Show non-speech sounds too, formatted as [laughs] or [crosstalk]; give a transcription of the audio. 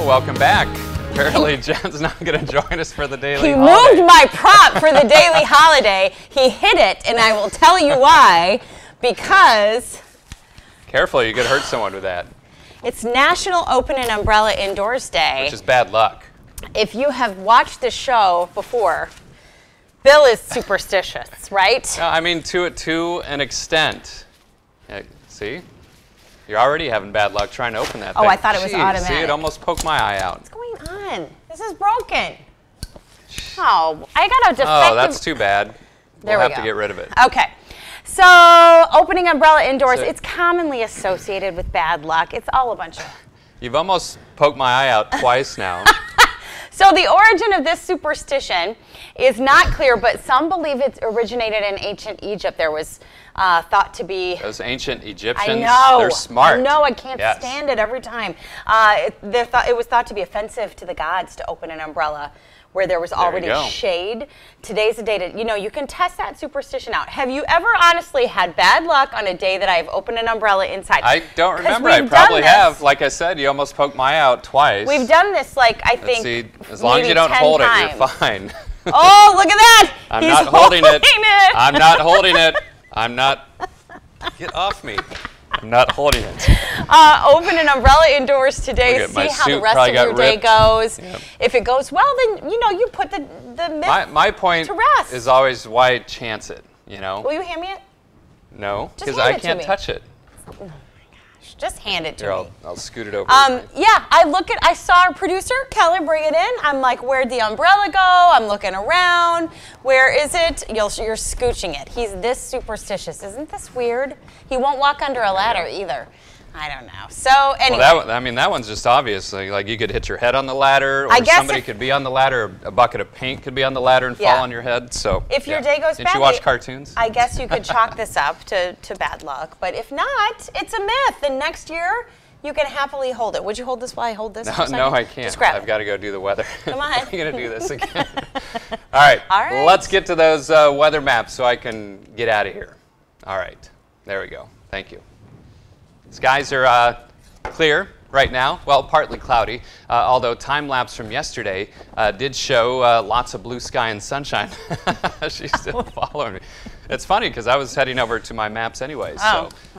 Oh, welcome back. Apparently, [laughs] Jen's not going to join us for the daily He holiday. moved my prop for the daily [laughs] holiday. He hid it, and I will tell you why. Because Careful, you could hurt someone with that, it's National Open and Umbrella Indoors Day. which is bad luck. if you have watched the show before, Bill is superstitious, right? No, I mean, to it to an extent. See? You're already having bad luck trying to open that Oh, thing. I thought it was Jeez, See, it almost poked my eye out. What's going on? This is broken. Oh, I got a oh, defective. Oh, that's too bad. There we'll we have to get rid of it. Okay. So, opening umbrella indoors, So- it's commonly associated with bad luck. It's all a bunch of. You've almost poked my eye out twice now. [laughs] So, the origin of this superstition is not clear, but some believe it originated in ancient Egypt. There was uh, thought to be Those ancient Egyptians. I know. they're smart. I know. I can't Yes. stand it every time. Uh, it, it was thought to be offensive to the gods to open an umbrella where there was already go. shade. Today's the day to, you know, you can test that superstition out. Have you ever honestly had bad luck on a day that I've opened an umbrella inside? I don't remember. I probably have. Like I said, you almost poked my eye out twice. We've done this like I Let's think. see. As long as you don't 10 hold it, times. you're fine. [laughs] Oh, look at that! I'm He's not holding it. it. I'm not holding it. I'm not. Get off me. I'm not holding it. [laughs] Uh, open an umbrella indoors today. See how the rest of your day ripped. goes. Yep. If it goes well, then you know you put the the myth. My, my point To rest. is always why chance it, you know? Will you hand me it? No, because I can't touch it. Just hand it to Here, me. I'll, I'll scoot it over. Um, yeah, I look at, I saw our producer, Kelly, bring it in. I'm like, where'd the umbrella go? I'm looking around. Where is it? You'll, you're scooching it. He's this superstitious. Isn't this weird? He won't walk under a ladder either. I don't know. So, anyway. Well, that I mean, that one's just obvious. Like, like you could hit your head on the ladder, or I guess somebody if- could be on the ladder, or a bucket of paint could be on the ladder and Yeah. fall on your head. So if your day goes Didn't badly, you watch cartoons? I guess you could chalk this up to, to bad luck. But if not, it's a myth. And next year, you can happily hold it. Would you hold this while I hold this? No, no. I can't. Just I've got to go do the weather. Come [laughs] on. I'm going to do this again. [laughs] All right. All right. Let's get to those uh, weather maps so I can get out of here. All right. There we go. Thank you. Skies are uh, clear right now. Well, partly cloudy, uh, although time lapse from yesterday uh, did show uh, lots of blue sky and sunshine. [laughs] She's still [laughs] following me. It's funny because I was heading over to my maps anyway. Oh. So